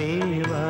ದೇವಾ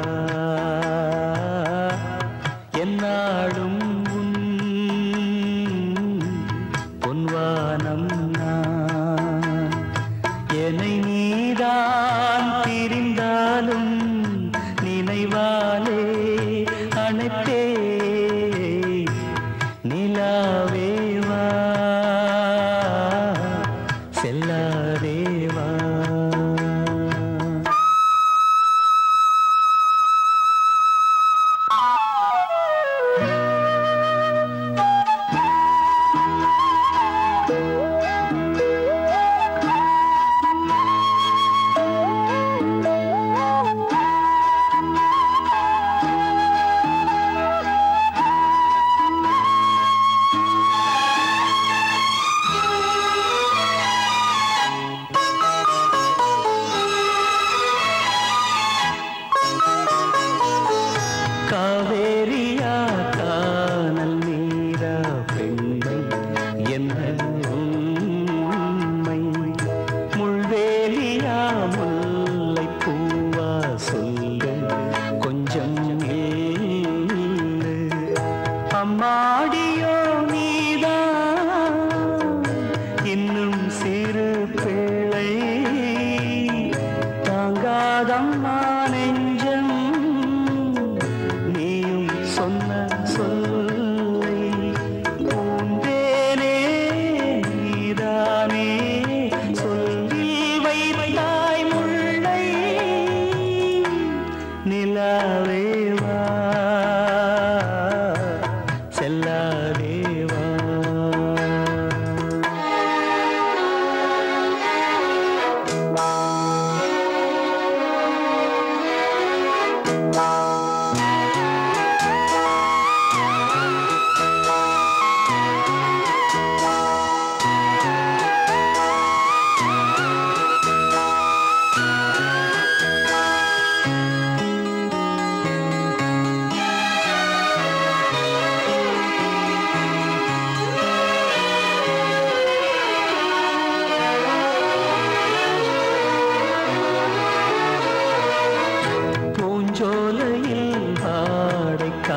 காவேரியா சொன்ன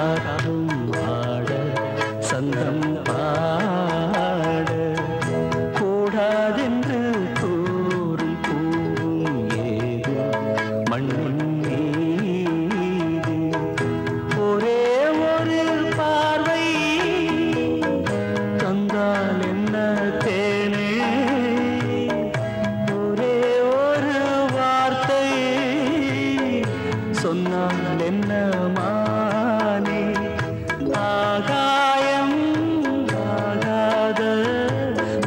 ஆடை ஆட சந்தம் பாட. கூடாதென்று கூறும் கூறும் ஏது? மண்ணின் மீது. ஒரே ஒரு பார்வை தந்தால் என்ன தேனே? ஒரே ஒரு வார்த்தை சொன்னால் என்ன மா ஆகாயம் ஆகாத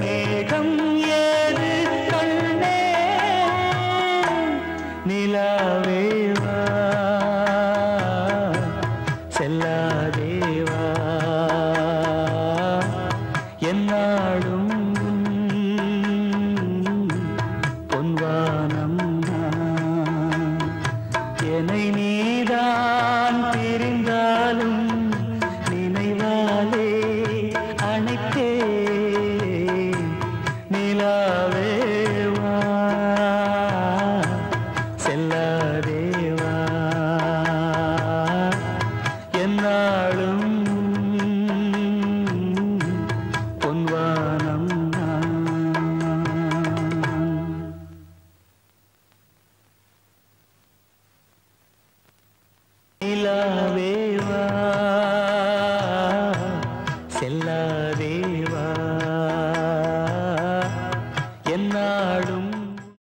மேகம் ஏது கண்ணே? நிலாவேவா செல்லாதேவா என்னாடும் பொன்வானம் என்னை நீ